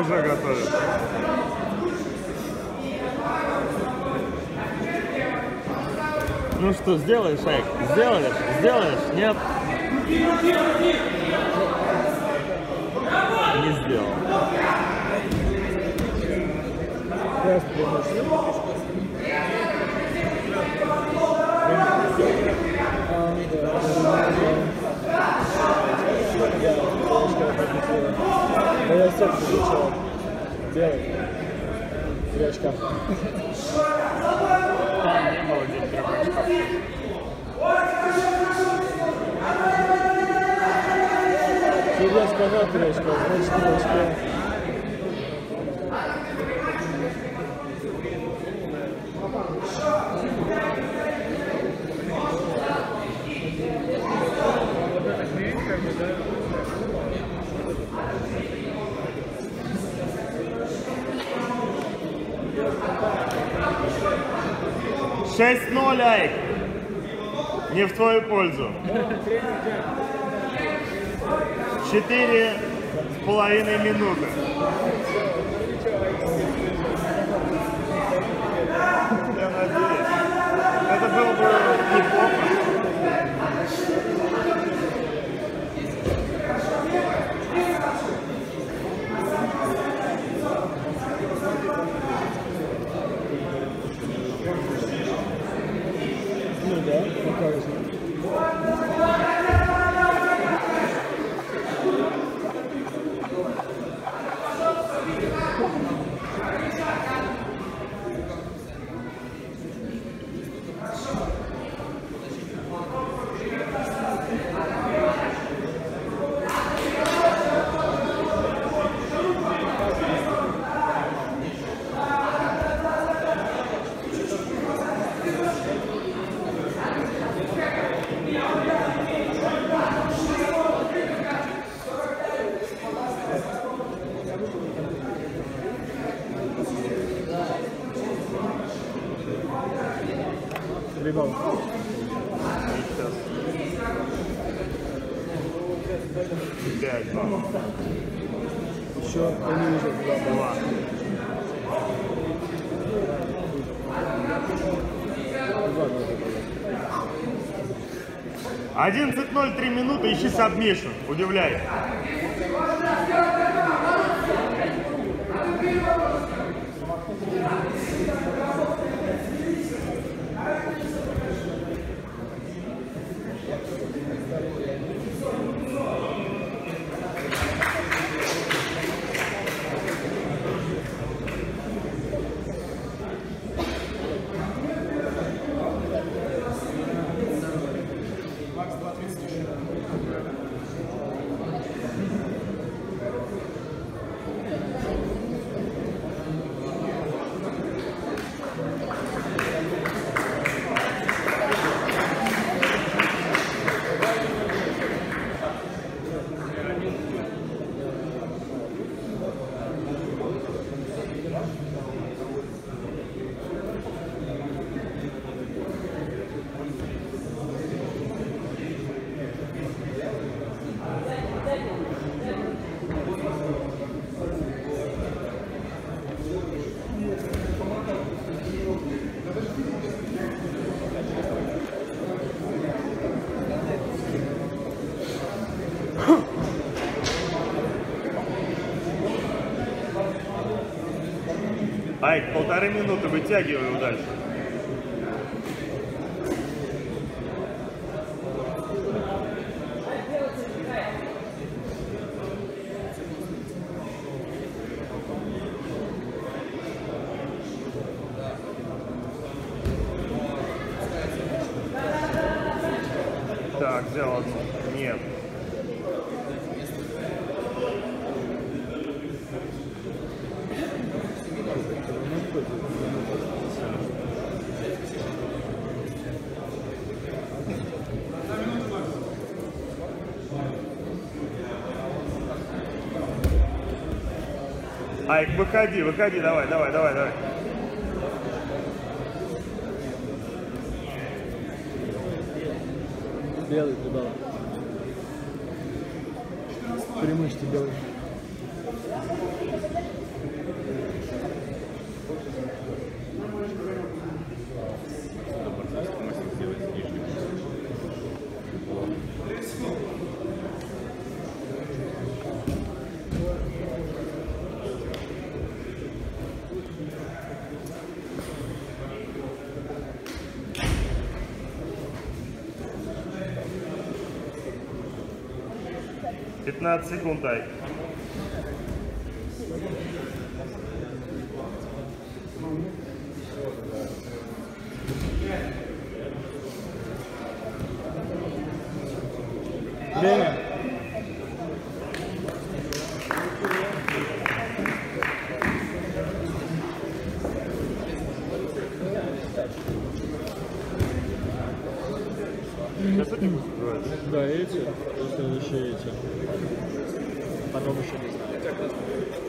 уже готовят. Ну что, сделаешь, Айк? Сделаешь? Сделаешь? Нет? Не сделал. оценку изучал. Белый. Три очка. Там не было где трех очков. Тебе сказал три очка, значит, не успел. 6-0, Айк. Не в твою пользу. Четыре с половиной минуты. Я надеюсь. Это был бы Ну да, покажет. Сейчас. Пять. Еще они уже два. Два. Балла. 11.0, 3 минуты, ищи submission. Удивляет. Айк, полторы минуты, вытягивай дальше. Так, взял одну. Нет. Айк, выходи, выходи, давай, давай, давай, давай. Белый прибал. Преимущество белый. 15 секунд, Айк. Время. Да, эти, еще эти. Потом еще не знаю.